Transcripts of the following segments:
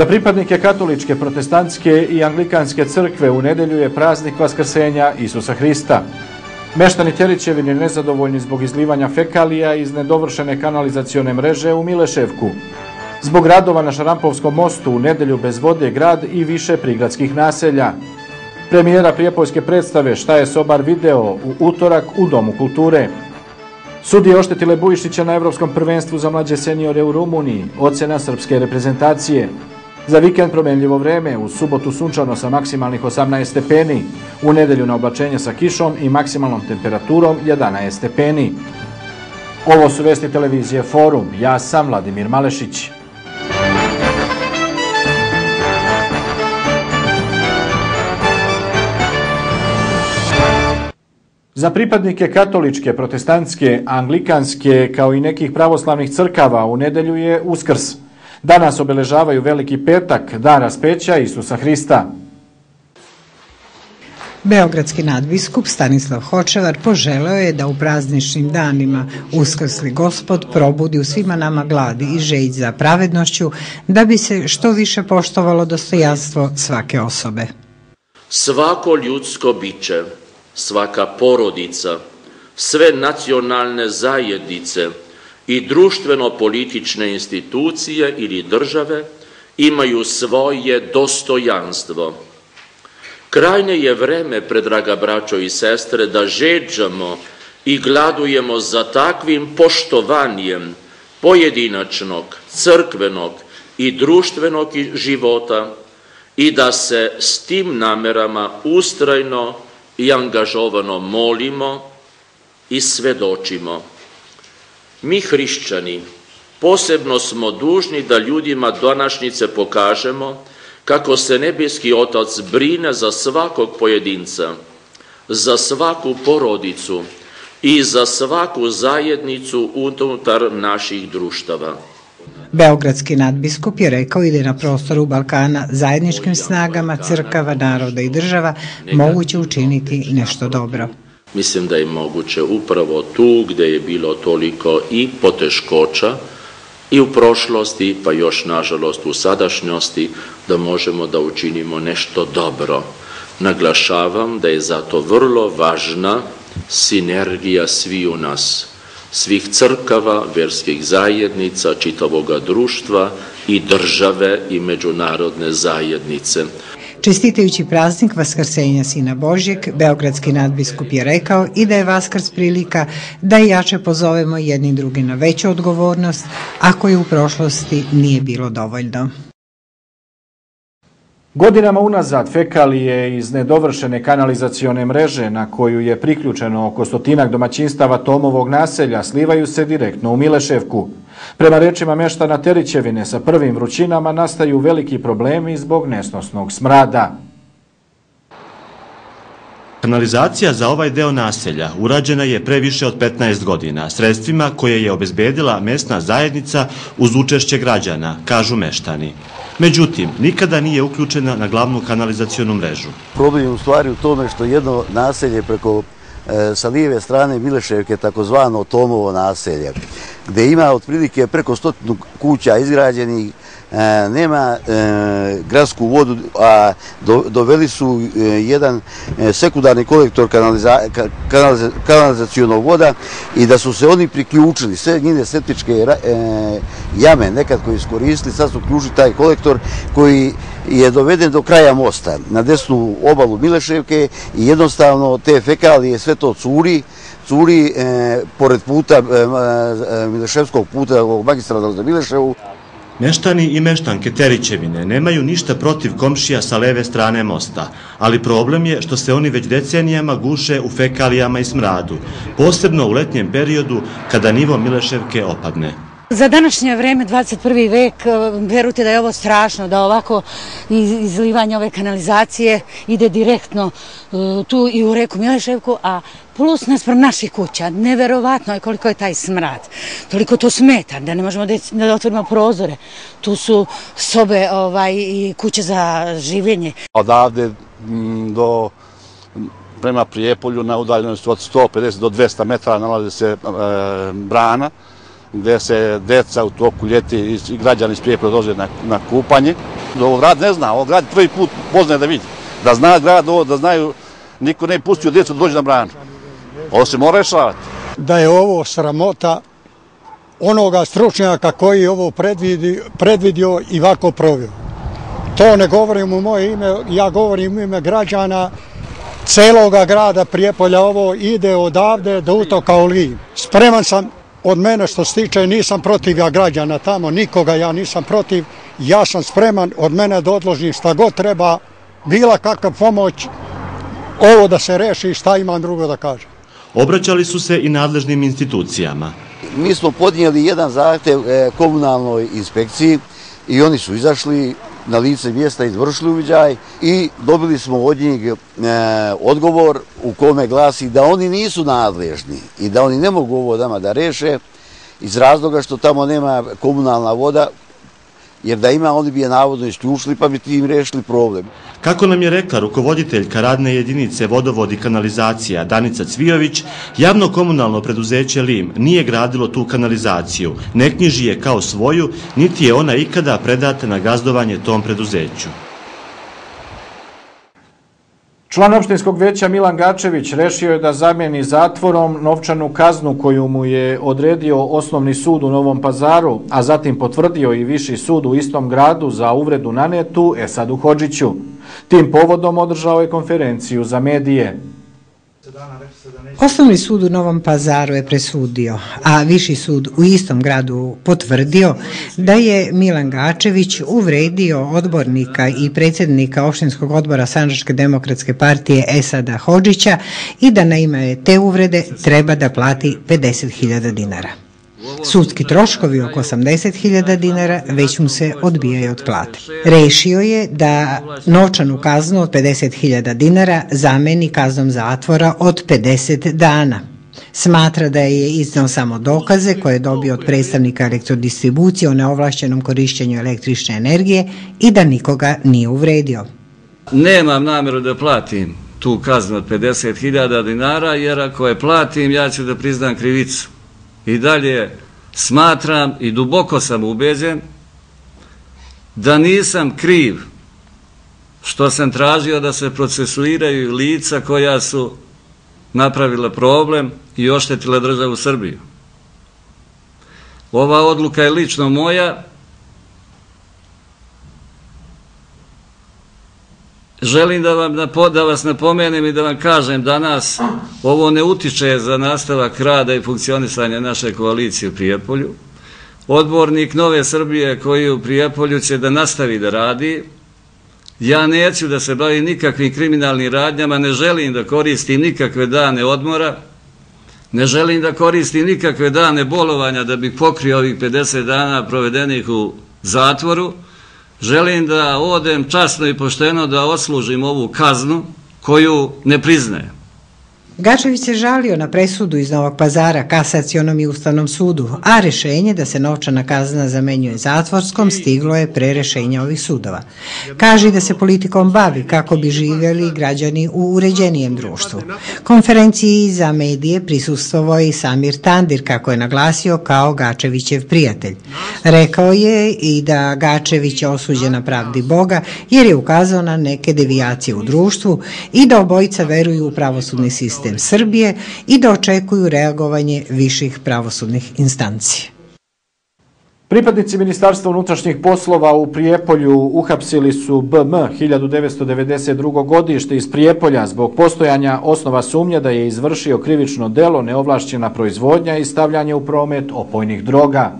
Za pripadnike katoličke, protestantske i anglikanske crkve u nedelju je praznik Vaskrsenja Isusa Hrista. Meštani Tjerićevini nezadovoljni zbog izlivanja fekalija iz nedovršene kanalizacione mreže u Mileševku. Zbog radova na Šarampovskom mostu u nedelju bez vode grad i više prigradskih naselja. Premijera Prijepojske predstave Šta je Sobar video u utorak u Domu kulture. Sudije oštetile Bujišića na Evropskom prvenstvu za mlađe seniore u Rumuniji. Ocena srpske reprezentacije. Za vikend promenljivo vreme, u subotu sunčano sa maksimalnih 18 stepeni, u nedelju na oblačenje sa kišom i maksimalnom temperaturom 11 stepeni. Ovo su vesti televizije Forum. Ja sam Vladimir Malešić. Za pripadnike katoličke, protestantske, anglikanske kao i nekih pravoslavnih crkava u nedelju je Uskrs. Danas obeležavaju veliki petak, dan raspeća Isusa Hrista. Beogradski nadbiskup Stanislav Hočevar poželeo je da u prazničnim danima uskrsli gospod probudi u svima nama gladi i žeđ za pravednošću da bi se što više poštovalo dostojanstvo svake osobe. Svako ljudsko biće, svaka porodica, sve nacionalne zajednice i društveno-politične institucije ili države imaju svoje dostojanstvo. Krajnje je vreme, predraga braćo i sestre, da žeđamo i gladujemo za takvim poštovanjem pojedinačnog, crkvenog i društvenog života i da se s tim namerama ustrajno i angažovano molimo i svedočimo. Mi hrišćani posebno smo dužni da ljudima današnjice pokažemo kako se nebeski otac brine za svakog pojedinca, za svaku porodicu i za svaku zajednicu unutar naših društava. Beogradski nadbiskup je rekao ide na prostoru Balkana zajedničkim snagama crkava, naroda i država moguće učiniti nešto dobro. Mislim da je moguće upravo tu gde je bilo toliko i poteškoća i u prošlosti, pa još nažalost u sadašnjosti, da možemo da učinimo nešto dobro. Naglašavam da je zato vrlo važna sinergija svi u nas, svih crkava, verskih zajednica, čitavoga društva i države i međunarodne zajednice. Čestitajući praznik Vaskrsenja Sina Božjeg, Beogradski nadbiskup je rekao i da je Vaskrs prilika da jače pozovemo jedni drugi na veću odgovornost, ako je u prošlosti nije bilo dovoljno. Godinama unazad fekalije iz nedovršene kanalizacione mreže na koju je priključeno oko stotinak domaćinstava Tomovog naselja slivaju se direktno u Mileševku. Prema rečima meštana Terićevine sa prvim vrućinama nastaju veliki problemi zbog nesnosnog smrada. Kanalizacija za ovaj deo naselja urađena je previše od 15 godina sredstvima koje je obezbedila mesna zajednica uz učešće građana, kažu meštani. Međutim, nikada nije uključena na glavnu kanalizacijonu mrežu. Problem je u stvari u tome što jedno naselje preko E, sa lijeve strane Mileševke, takozvano Tomovo naselje, gde ima otprilike preko stotinu kuća izgrađenih, E, nema e, gradsku vodu, a doveli su e, jedan sekundarni kolektor kanalizacijonog voda i da su se oni priključili, sve njine septičke jame nekad koji iskoristili, sad su ključili taj kolektor koji je doveden do kraja mosta na desnu obalu Mileševke i jednostavno te fekalije sve to curi, curi pored puta Mileševskog puta, magistrala za Mileševu. Meštani i meštanke Terićevine nemaju ništa protiv komšija sa leve strane mosta, ali problem je što se oni već decenijama guše u fekalijama i smradu, posebno u letnjem periodu kada nivo Mileševke opadne. Za današnje vreme, 21. vek, e, verujte da je ovo strašno, da ovako izlivanje ove kanalizacije ide direktno e, tu i u reku Mileševku, a plus naspram naših kuća. Neverovatno je koliko je taj smrad. Toliko to smeta, da ne možemo da otvorimo prozore. Tu su sobe ovaj, i kuće za življenje. Odavde mm, do prema Prijepolju na udaljenosti od 150 do 200 metara nalazi se e, brana gde se deca u toku ljeti i građani iz Prijepolja dođe na, na kupanje. Ovo grad ne zna, ovo grad prvi put poznaje da vidi. Da zna grad ovo, da znaju, niko ne pustio djecu da dođe na branu. Ovo se mora rešavati. Da je ovo sramota onoga stručnjaka koji ovo predvidi, predvidio i ovako provio. To ne govorim u moje ime, ja govorim u ime građana celoga grada Prijepolja. Ovo ide odavde do utoka u Liv. Spreman sam od mene što se tiče, nisam protiv ja građana tamo, nikoga ja nisam protiv. Ja sam spreman od mene da odložim šta god treba, bila kakva pomoć, ovo da se reši šta imam drugo da kažem. Obraćali su se i nadležnim institucijama. Mi smo podnijeli jedan zahtev e, komunalnoj inspekciji i oni su izašli na lice mjesta, izvršili uviđaj i dobili smo od njih e, odgovor u kome glasi da oni nisu nadležni i da oni ne mogu ovo dama da reše iz razloga što tamo nema komunalna voda jer da ima, oni bi je navodno isključili pa bi ti im rešili problem. Kako nam je rekla rukovoditeljka radne jedinice vodovod i kanalizacija Danica Cvijović, javno komunalno preduzeće LIM nije gradilo tu kanalizaciju, ne knjiži je kao svoju, niti je ona ikada predata na gazdovanje tom preduzeću. Član opštinskog veća Milan Gačević rešio je da zamijeni zatvorom novčanu kaznu koju mu je odredio osnovni sud u Novom pazaru, a zatim potvrdio i viši sud u istom gradu za uvredu na netu Esadu Hođiću. Tim povodom održao je konferenciju za medije. Osnovni sud u Novom pazaru je presudio, a viši sud u istom gradu potvrdio da je Milan Gačević uvredio odbornika i predsjednika opštinskog odbora Sanžačke demokratske partije Esada Hođića i da na ime te uvrede treba da plati 50.000 dinara. Sudski troškovi oko 80.000 dinara već mu se odbijaju od plate. Rešio je da novčanu kaznu od 50.000 dinara zameni kaznom zatvora od 50 dana. Smatra da je iznao samo dokaze koje je dobio od predstavnika elektrodistribucije o neovlašćenom korišćenju električne energije i da nikoga nije uvredio. Nemam namjeru da platim tu kaznu od 50.000 dinara, jer ako je platim, ja ću da priznam krivicu i dalje smatram i duboko sam ubeđen da nisam kriv što sam tražio da se procesuiraju lica koja su napravila problem i oštetila državu Srbiju. Ova odluka je lično moja, Želim da, vam, da vas napomenem i da vam kažem danas ovo ne utiče za nastavak rada i funkcionisanja naše koalicije u Prijepolju. Odbornik Nove Srbije koji u Prijepolju će da nastavi da radi. Ja neću da se bavim nikakvim kriminalnim radnjama, ne želim da koristim nikakve dane odmora, ne želim da koristim nikakve dane bolovanja da bih pokrio ovih 50 dana provedenih u zatvoru, želim da odem časno i pošteno da oslužim ovu kaznu koju ne priznajem. Gačević se žalio na presudu iz Novog pazara kasacionom i ustavnom sudu, a rešenje da se novčana kazna zamenjuje zatvorskom stiglo je pre rešenja ovih sudova. Kaže da se politikom bavi kako bi živjeli građani u uređenijem društvu. Konferenciji za medije prisustovo i Samir Tandir, kako je naglasio kao Gačevićev prijatelj. Rekao je i da Gačević je osuđen na pravdi Boga jer je ukazao na neke devijacije u društvu i da obojica veruju u pravosudni sistem sistem Srbije i da očekuju reagovanje viših pravosudnih instancije. Pripadnici Ministarstva unutrašnjih poslova u Prijepolju uhapsili su BM 1992. godište iz Prijepolja zbog postojanja osnova sumnje da je izvršio krivično delo neovlašćena proizvodnja i stavljanje u promet opojnih droga.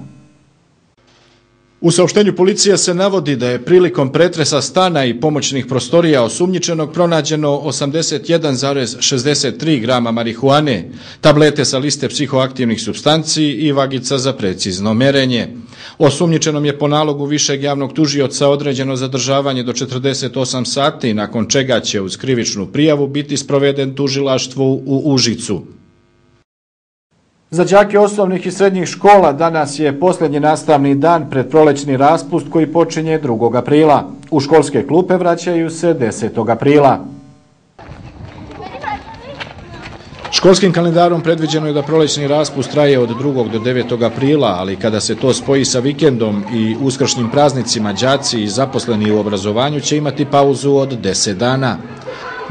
U saopštenju policija se navodi da je prilikom pretresa stana i pomoćnih prostorija osumnjičenog pronađeno 81,63 grama marihuane, tablete sa liste psihoaktivnih substanci i vagica za precizno merenje. Osumnjičenom je po nalogu višeg javnog tužioca određeno zadržavanje do 48 sati, nakon čega će uz krivičnu prijavu biti sproveden tužilaštvu u Užicu. Za džake osnovnih i srednjih škola danas je posljednji nastavni dan pred prolećni raspust koji počinje 2. aprila. U školske klupe vraćaju se 10. aprila. Školskim kalendarom predviđeno je da prolećni raspust traje od 2. do 9. aprila, ali kada se to spoji sa vikendom i uskršnjim praznicima, džaci i zaposleni u obrazovanju će imati pauzu od 10 dana.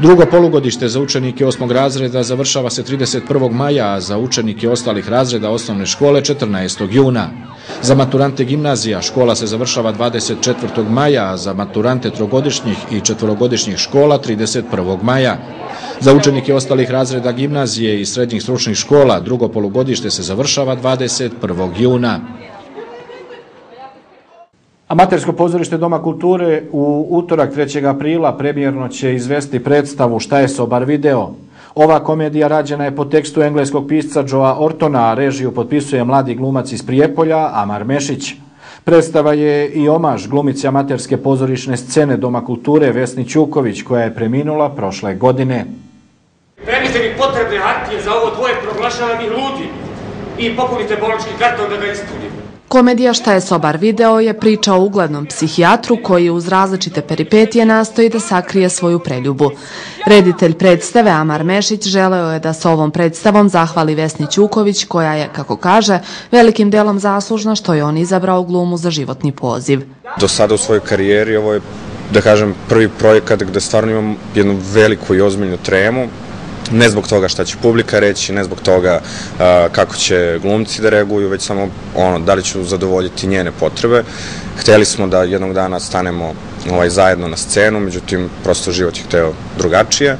Drugo polugodište za učenike osmog razreda završava se 31. maja, a za učenike ostalih razreda osnovne škole 14. juna. Za maturante gimnazija škola se završava 24. maja, a za maturante trogodišnjih i četvorogodišnjih škola 31. maja. Za učenike ostalih razreda gimnazije i srednjih stručnih škola drugo polugodište se završava 21. juna. Amatersko pozorište Doma kulture u utorak 3. aprila premijerno će izvesti predstavu Šta je sobar video. Ova komedija rađena je po tekstu engleskog pisca Joa Ortona, a režiju potpisuje mladi glumac iz Prijepolja, Amar Mešić. Predstava je i omaž glumici amaterske pozorišne scene Doma kulture Vesni Ćuković, koja je preminula prošle godine. Premite mi potrebne hartije za ovo dvoje proglašavam i ludi i popunite bolnički karton da ga istudim. Komedija Šta je sobar video je priča o uglednom psihijatru koji uz različite peripetije nastoji da sakrije svoju preljubu. Reditelj predstave Amar Mešić želeo je da s ovom predstavom zahvali Vesni Ćuković koja je, kako kaže, velikim delom zaslužna što je on izabrao glumu za životni poziv. Do sada u svojoj karijeri ovo je, da kažem, prvi projekat gde stvarno imam jednu veliku i ozbiljnu tremu ne zbog toga šta će publika reći, ne zbog toga kako će glumci da reaguju, već samo ono, da li ću zadovoljiti njene potrebe. Hteli smo da jednog dana stanemo ovaj, zajedno na scenu, međutim, prosto život je hteo drugačije.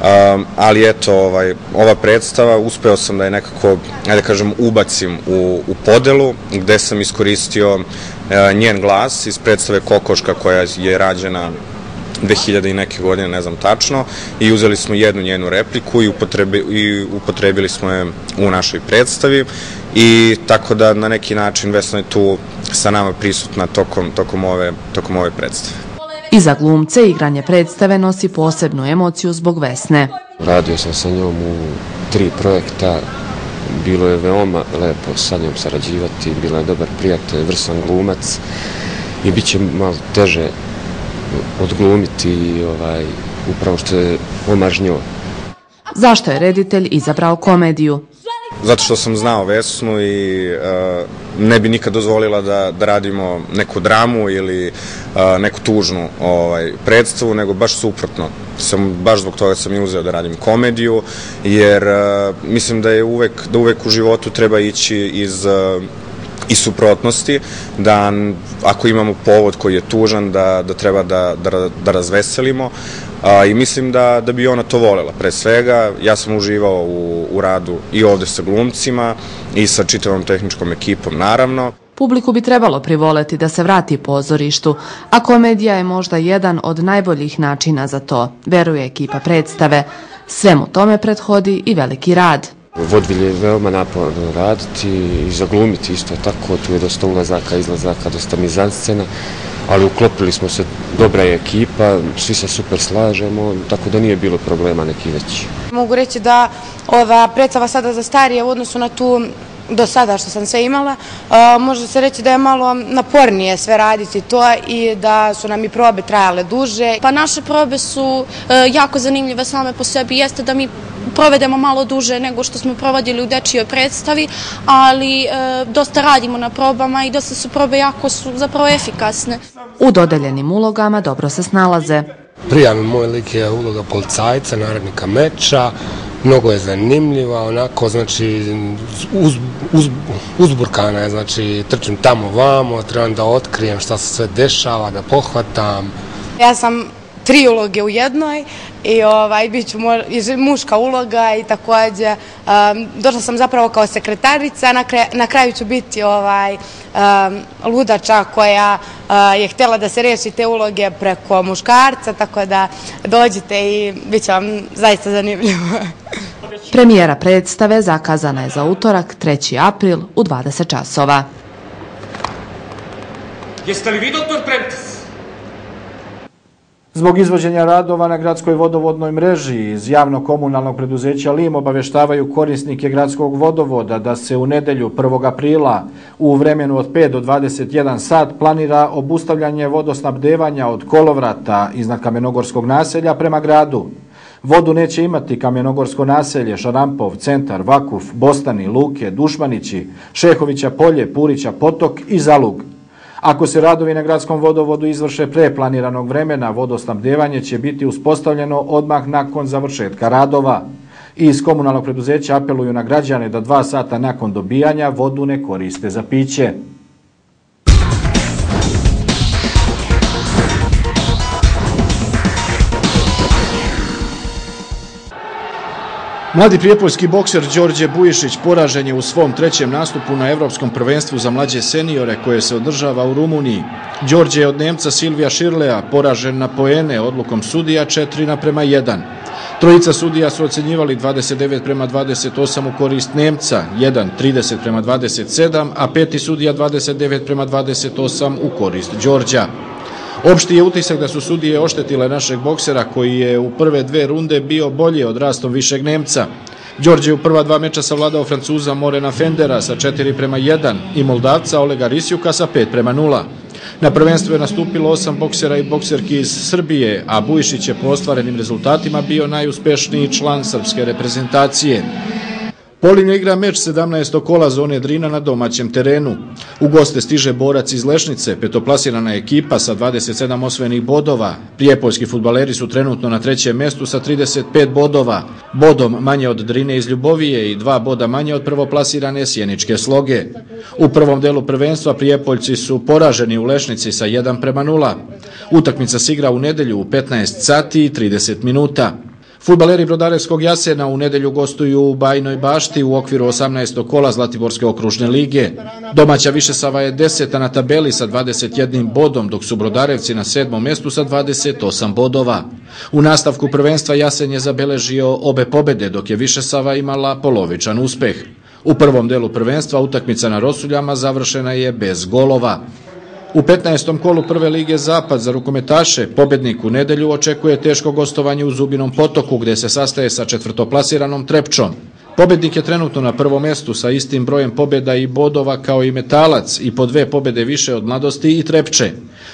Um, ali eto, ovaj, ova predstava, uspeo sam da je nekako, ajde kažem, ubacim u, u podelu, gde sam iskoristio uh, njen glas iz predstave Kokoška koja je rađena 2000 i neke godine, ne znam tačno, i uzeli smo jednu njenu repliku i, upotrebi, i upotrebili smo je u našoj predstavi i tako da na neki način Vesna je tu sa nama prisutna tokom, tokom, ove, tokom ove predstave. I za glumce igranje predstave nosi posebnu emociju zbog Vesne. Radio sam sa njom u tri projekta, bilo je veoma lepo sa njom sarađivati, bila je dobar prijatelj, vrsan glumac i bit će malo teže odglumiti ovaj, upravo što je omažnjo. Zašto je reditelj izabrao komediju? Zato što sam znao Vesnu i uh, ne bi nikad dozvolila da, da radimo neku dramu ili uh, neku tužnu ovaj, predstavu, nego baš suprotno. Sam, baš zbog toga sam i uzeo da radim komediju, jer uh, mislim da je uvek, da uvek u životu treba ići iz uh, i suprotnosti, da ako imamo povod koji je tužan, da, da treba da, da, da razveselimo. A, I mislim da, da bi ona to volela. Pre svega, ja sam uživao u, u radu i ovde sa glumcima i sa čitavom tehničkom ekipom, naravno. Publiku bi trebalo privoleti da se vrati pozorištu, a komedija je možda jedan od najboljih načina za to, veruje ekipa predstave. Svemu tome prethodi i veliki rad. Vodvilje je veoma naporno raditi i zaglumiti isto tako, tu je dosta ulazaka, izlazaka, dosta mizanscena, ali uklopili smo se, dobra je ekipa, svi se super slažemo, tako da nije bilo problema neki veći. Mogu reći da ova predstava sada za starije u odnosu na tu do sada što sam sve imala, može se reći da je malo napornije sve raditi to i da su nam i probe trajale duže. Pa naše probe su e, jako zanimljive same po sebi, jeste da mi provedemo malo duže nego što smo provodili u dečijoj predstavi, ali e, dosta radimo na probama i dosta su probe jako su zapravo efikasne. U dodeljenim ulogama dobro se snalaze. Prijavim moj lik je uloga policajca, narodnika meča, mnogo je zanimljiva, onako, znači, uz, uz, uzburkana je, znači, trčim tamo vamo, trebam da otkrijem šta se sve dešava, da pohvatam. Ja sam tri uloge u jednoj i ovaj, bit ću muška uloga i takođe um, došla sam zapravo kao sekretarica, na, kraj, na kraju ću biti ovaj, um, ludača koja uh, je htjela da se reši te uloge preko muškarca, tako da dođite i bit će vam zaista zanimljivo. Premijera predstave zakazana je za utorak 3. april u 20 časova. Jeste li vi doktor Premtis? Zbog izvođenja radova na gradskoj vodovodnoj mreži iz javno-komunalnog preduzeća LIM obaveštavaju korisnike gradskog vodovoda da se u nedelju 1. aprila u vremenu od 5 do 21 sat planira obustavljanje vodosnabdevanja od kolovrata iznad Kamenogorskog naselja prema gradu. Vodu neće imati Kamenogorsko naselje, Šarampov, Centar, Vakuf, Bostani, Luke, Dušmanići, Šehovića polje, Purića potok i Zalug. Ako se radovi na gradskom vodovodu izvrše pre planiranog vremena, vodosnabdevanje će biti uspostavljeno odmah nakon završetka radova. Iz komunalnog preduzeća apeluju na građane da dva sata nakon dobijanja vodu ne koriste za piće. Mladi prijepoljski bokser Đorđe Bujišić poražen je u svom trećem nastupu na Evropskom prvenstvu za mlađe seniore koje se održava u Rumuniji. Đorđe je od Nemca Silvija Širlea poražen na poene odlukom sudija 4 naprema 1. Trojica sudija su ocenjivali 29 prema 28 u korist Nemca, 1 30 prema 27, a peti sudija 29 prema 28 u korist Đorđa. Opšti je utisak da su sudije oštetile našeg boksera koji je u prve dve runde bio bolje od rastom višeg Nemca. Đorđe u prva dva meča savladao Francuza Morena Fendera sa 4 prema 1 i Moldavca Olega Risjuka sa 5 prema 0. Na prvenstvu je nastupilo osam boksera i bokserki iz Srbije, a Bujišić je po ostvarenim rezultatima bio najuspešniji član srpske reprezentacije. Polinja igra meč 17. kola zone Drina na domaćem terenu. U goste stiže borac iz Lešnice, petoplasirana ekipa sa 27 osvojenih bodova. Prijepoljski futbaleri su trenutno na trećem mestu sa 35 bodova. Bodom manje od Drine iz Ljubovije i dva boda manje od prvoplasirane Sjeničke sloge. U prvom delu prvenstva Prijepoljci su poraženi u Lešnici sa 1 prema 0. Utakmica se igra u nedelju u 15 sati i 30 minuta. Futbaleri Brodarevskog jasena u nedelju gostuju u Bajnoj bašti u okviru 18. kola Zlatiborske okružne lige. Domaća Višesava je deseta na tabeli sa 21 bodom, dok su Brodarevci na sedmom mjestu sa 28 bodova. U nastavku prvenstva Jasen je zabeležio obe pobede, dok je Višesava imala polovičan uspeh. U prvom delu prvenstva utakmica na Rosuljama završena je bez golova. U 15. kolu prve lige Zapad za rukometaše pobednik u nedelju očekuje teško gostovanje u Zubinom potoku gde se sastaje sa četvrtoplasiranom Trepčom. Pobednik je trenutno na prvom mjestu sa istim brojem pobjeda i bodova kao i Metalac i po dve pobjede više od Mladosti i Trepče.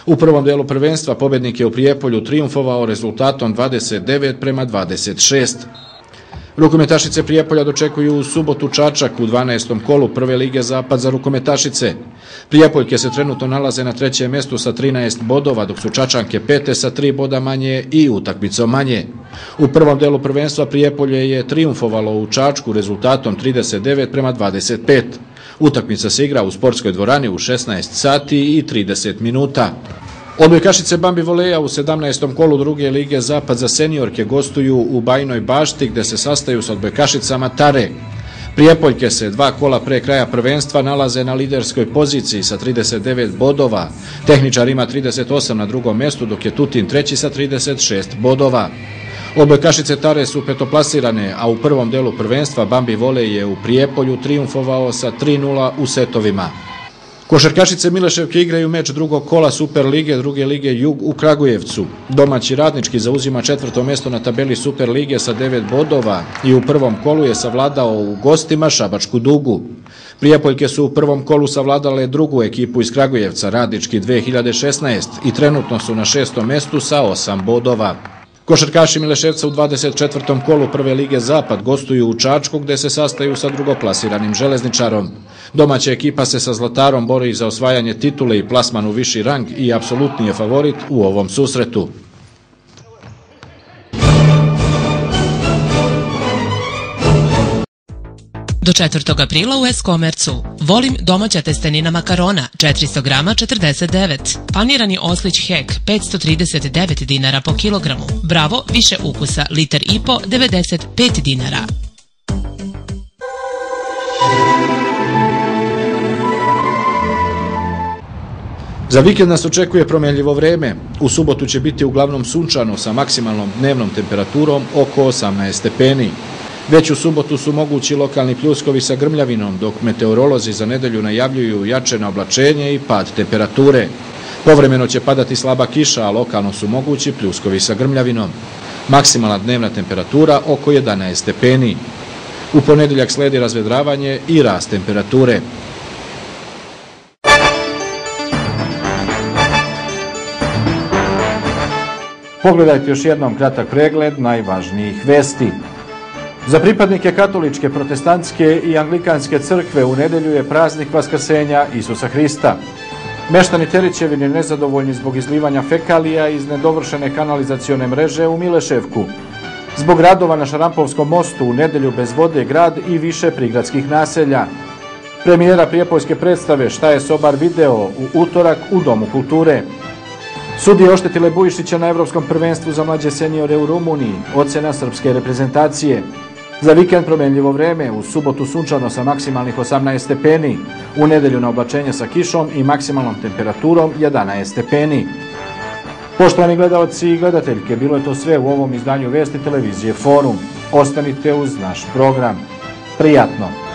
U prvom delu prvenstva pobednik je u Prijepolju triumfovao rezultatom 29 prema 26. Rukometašice Prijepolja dočekuju u subotu Čačak u 12. kolu prve lige Zapad za rukometašice. Prijepoljke se trenutno nalaze na trećem mjestu sa 13 bodova, dok su Čačanke pete sa 3 boda manje i utakmicom manje. U prvom delu prvenstva Prijepolje je triumfovalo u Čačku rezultatom 39 prema 25. Utakmica se igra u sportskoj dvorani u 16 sati i 30 minuta. Odbojkašice Bambi Voleja u 17. kolu druge lige Zapad za seniorke gostuju u Bajnoj bašti gde se sastaju s odbojkašicama Tare. Prijepoljke se dva kola pre kraja prvenstva nalaze na liderskoj poziciji sa 39 bodova. Tehničar ima 38 na drugom mestu dok je Tutin treći sa 36 bodova. Odbojkašice Tare su petoplasirane, a u prvom delu prvenstva Bambi Volej je u Prijepolju triumfovao sa 3-0 u setovima. Košarkašice Mileševke igraju meč drugog kola Super Lige, druge lige Jug u Kragujevcu. Domaći radnički zauzima četvrto mjesto na tabeli Super Lige sa devet bodova i u prvom kolu je savladao u gostima Šabačku dugu. Prijepoljke su u prvom kolu savladale drugu ekipu iz Kragujevca, radnički 2016 i trenutno su na šestom mjestu sa osam bodova. Košarkaši Mileševca u 24. kolu prve lige Zapad gostuju u Čačku gde se sastaju sa drugoplasiranim železničarom. Domaća ekipa se sa Zlatarom bori za osvajanje titule i plasman u viši rang i apsolutni je favorit u ovom susretu. Do 4. aprila u S-Komercu. Volim domaća testenina makarona, 400 grama 49. Panirani oslić hek, 539 dinara po kilogramu. Bravo, više ukusa, liter i po, 95 dinara. Za vikend nas očekuje promjenljivo vreme. U subotu će biti uglavnom sunčano sa maksimalnom dnevnom temperaturom oko 18 stepeni. Već u subotu su mogući lokalni pljuskovi sa grmljavinom, dok meteorolozi za nedelju najavljuju jače na oblačenje i pad temperature. Povremeno će padati slaba kiša, a lokalno su mogući pljuskovi sa grmljavinom. Maksimalna dnevna temperatura oko 11 stepeni. U ponedeljak sledi razvedravanje i rast temperature. Pogledajte još jednom kratak pregled najvažnijih vesti. Za pripadnike katoličke, protestantske i anglikanske crkve u nedelju je praznik Vaskrsenja Isusa Hrista. Meštani Terićevine nezadovoljni zbog izlivanja fekalija iz nedovršene kanalizacione mreže u Mileševku. Zbog radova na Šarampovskom mostu u nedelju bez vode grad i više prigradskih naselja. Premijera Prijepoljske predstave Šta je Sobar video u utorak u Domu kulture. Sudije oštetile Bujišića na Evropskom prvenstvu za mlađe seniore u Rumuniji, ocena srpske reprezentacije. Za vikend promenljivo vreme, u subotu sunčano sa maksimalnih 18 stepeni, u nedelju na oblačenje sa kišom i maksimalnom temperaturom 11 stepeni. Poštovani gledalci i gledateljke, bilo je to sve u ovom izdanju Vesti televizije Forum. Ostanite uz naš program. Prijatno!